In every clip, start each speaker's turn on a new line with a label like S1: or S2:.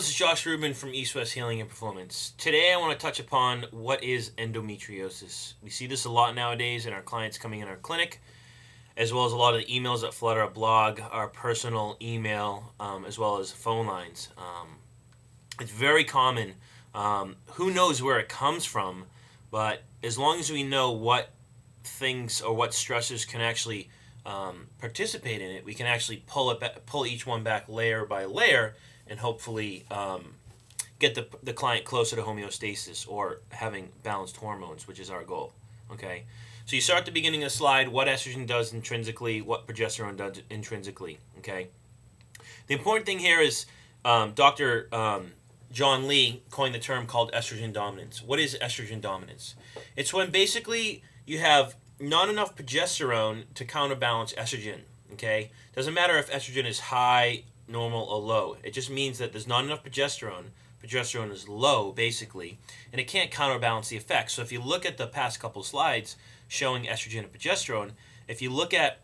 S1: this is Josh Rubin from East West Healing and Performance. Today I want to touch upon what is endometriosis. We see this a lot nowadays in our clients coming in our clinic, as well as a lot of the emails that flood our blog, our personal email, um, as well as phone lines. Um, it's very common. Um, who knows where it comes from, but as long as we know what things or what stressors can actually um, participate in it, we can actually pull it pull each one back layer by layer and hopefully um, get the, the client closer to homeostasis or having balanced hormones, which is our goal. Okay, so you start at the beginning of the slide what estrogen does intrinsically, what progesterone does intrinsically. Okay, the important thing here is um, Dr. Um, John Lee coined the term called estrogen dominance. What is estrogen dominance? It's when basically you have not enough progesterone to counterbalance estrogen. Okay, doesn't matter if estrogen is high normal or low. It just means that there's not enough progesterone. Progesterone is low, basically, and it can't counterbalance the effects. So if you look at the past couple slides showing estrogen and progesterone, if you look at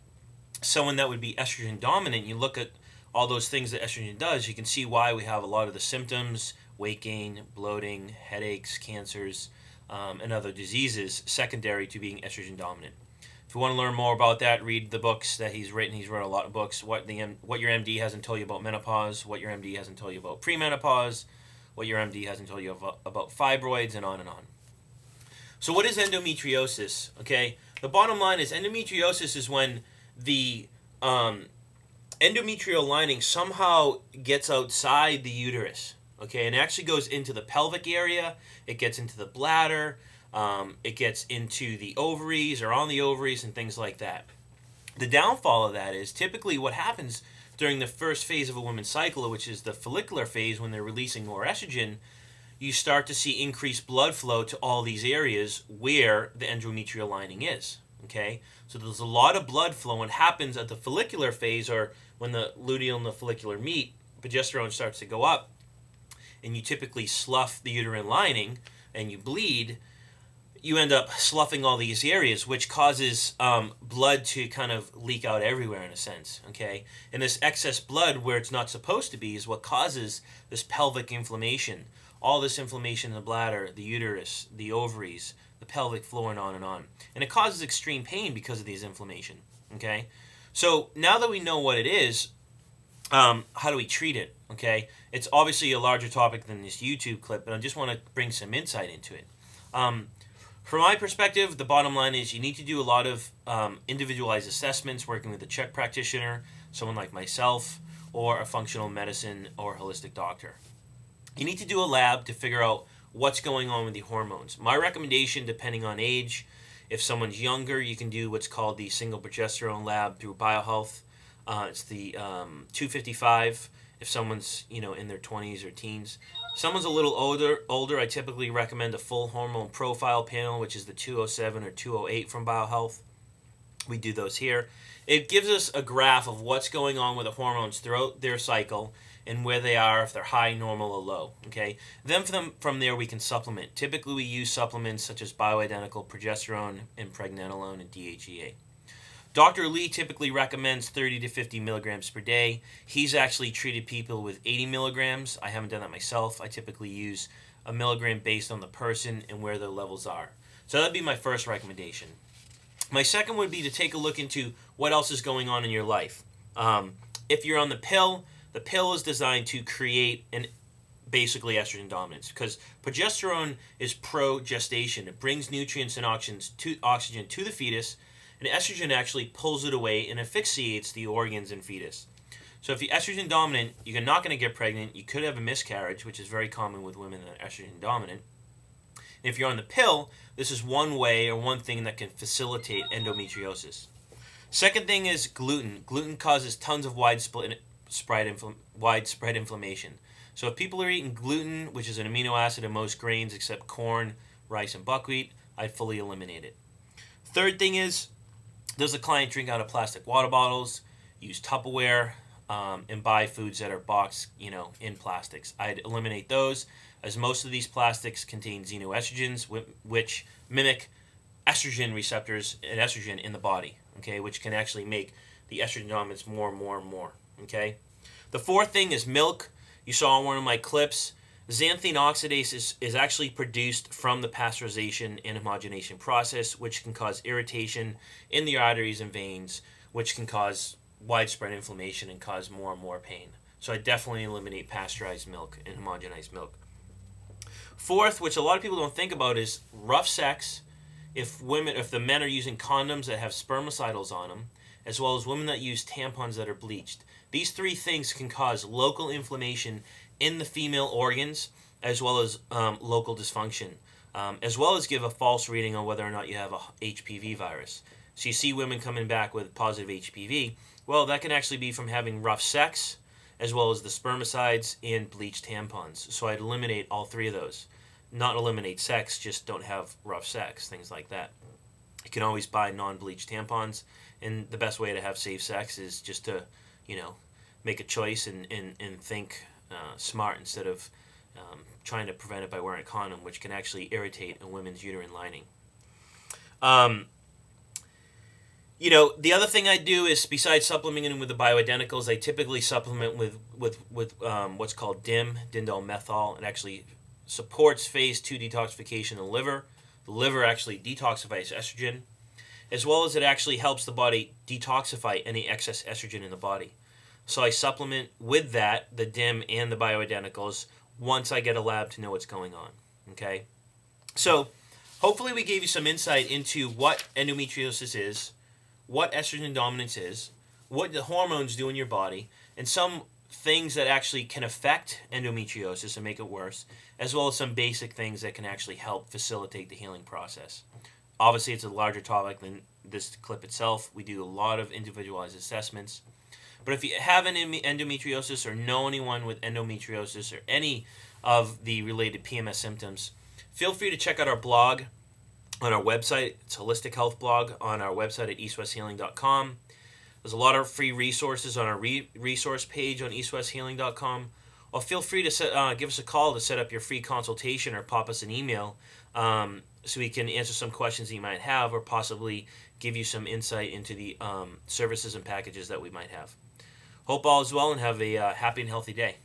S1: someone that would be estrogen dominant, you look at all those things that estrogen does, you can see why we have a lot of the symptoms, weight gain, bloating, headaches, cancers, um, and other diseases secondary to being estrogen dominant. If you want to learn more about that, read the books that he's written. He's written a lot of books. What the what your MD hasn't told you about menopause, what your MD hasn't told you about premenopause, what your MD hasn't told you about, about fibroids, and on and on. So, what is endometriosis? Okay, the bottom line is endometriosis is when the um, endometrial lining somehow gets outside the uterus. Okay, and it actually goes into the pelvic area. It gets into the bladder um, it gets into the ovaries or on the ovaries and things like that. The downfall of that is typically what happens during the first phase of a woman's cycle, which is the follicular phase when they're releasing more estrogen, you start to see increased blood flow to all these areas where the endometrial lining is. Okay, so there's a lot of blood flow and happens at the follicular phase or when the luteal and the follicular meet, progesterone starts to go up, and you typically slough the uterine lining and you bleed you end up sloughing all these areas, which causes um, blood to kind of leak out everywhere in a sense. Okay, and this excess blood where it's not supposed to be is what causes this pelvic inflammation. All this inflammation in the bladder, the uterus, the ovaries, the pelvic floor, and on and on. And it causes extreme pain because of these inflammation. Okay, so now that we know what it is, um, how do we treat it? Okay, it's obviously a larger topic than this YouTube clip, but I just want to bring some insight into it. Um, from my perspective, the bottom line is you need to do a lot of um, individualized assessments working with a CHEK practitioner, someone like myself, or a functional medicine or holistic doctor. You need to do a lab to figure out what's going on with the hormones. My recommendation, depending on age, if someone's younger, you can do what's called the single progesterone lab through BioHealth. Uh, it's the um, 255 if someone's you know in their 20s or teens someone's a little older older i typically recommend a full hormone profile panel which is the 207 or 208 from biohealth. We do those here. It gives us a graph of what's going on with the hormones throughout their cycle and where they are if they're high normal or low okay? Then from, from there we can supplement. Typically we use supplements such as bioidentical progesterone and pregnenolone and dhea Dr. Lee typically recommends 30 to 50 milligrams per day. He's actually treated people with 80 milligrams. I haven't done that myself. I typically use a milligram based on the person and where their levels are. So that'd be my first recommendation. My second would be to take a look into what else is going on in your life. Um, if you're on the pill, the pill is designed to create an basically estrogen dominance because progesterone is pro gestation. It brings nutrients and oxygen to, oxygen to the fetus and estrogen actually pulls it away and asphyxiates the organs in fetus. So if you're estrogen dominant, you're not going to get pregnant. You could have a miscarriage, which is very common with women that are estrogen dominant. And if you're on the pill, this is one way or one thing that can facilitate endometriosis. Second thing is gluten. Gluten causes tons of widespread, widespread inflammation. So if people are eating gluten, which is an amino acid in most grains except corn, rice, and buckwheat, I'd fully eliminate it. Third thing is does the client drink out of plastic water bottles, use Tupperware, um, and buy foods that are boxed, you know, in plastics? I'd eliminate those, as most of these plastics contain xenoestrogens, which mimic estrogen receptors and estrogen in the body, okay, which can actually make the estrogen dominance more and more and more, okay? The fourth thing is milk. you saw one of my clips, xanthine oxidase is, is actually produced from the pasteurization and homogenation process, which can cause irritation in the arteries and veins, which can cause widespread inflammation and cause more and more pain. So I definitely eliminate pasteurized milk and homogenized milk. Fourth, which a lot of people don't think about, is rough sex. If women, if the men are using condoms that have spermicidals on them, as well as women that use tampons that are bleached, these three things can cause local inflammation in the female organs, as well as um, local dysfunction, um, as well as give a false reading on whether or not you have a HPV virus. So you see women coming back with positive HPV. Well, that can actually be from having rough sex, as well as the spermicides and bleached tampons. So I'd eliminate all three of those. Not eliminate sex, just don't have rough sex, things like that. You can always buy non bleached tampons, and the best way to have safe sex is just to, you know, make a choice and, and, and think uh, smart instead of um, trying to prevent it by wearing a condom, which can actually irritate a woman's uterine lining. Um, you know, the other thing I do is besides supplementing with the bioidenticals, I typically supplement with with with um, what's called DIM, dindol methyl. It actually supports phase two detoxification in the liver. The liver actually detoxifies estrogen, as well as it actually helps the body detoxify any excess estrogen in the body. So I supplement with that the DIM and the bioidenticals once I get a lab to know what's going on. Okay, so hopefully we gave you some insight into what endometriosis is what estrogen dominance is, what the hormones do in your body, and some things that actually can affect endometriosis and make it worse, as well as some basic things that can actually help facilitate the healing process. Obviously, it's a larger topic than this clip itself. We do a lot of individualized assessments. But if you have an endometriosis or know anyone with endometriosis or any of the related PMS symptoms, feel free to check out our blog on our website. It's Holistic Health Blog on our website at eastwesthealing.com. There's a lot of free resources on our re- resource page on eastwesthealing.com. Or feel free to set, uh, give us a call to set up your free consultation or pop us an email um, so we can answer some questions you might have or possibly give you some insight into the um, services and packages that we might have. Hope all is well and have a uh, happy and healthy day.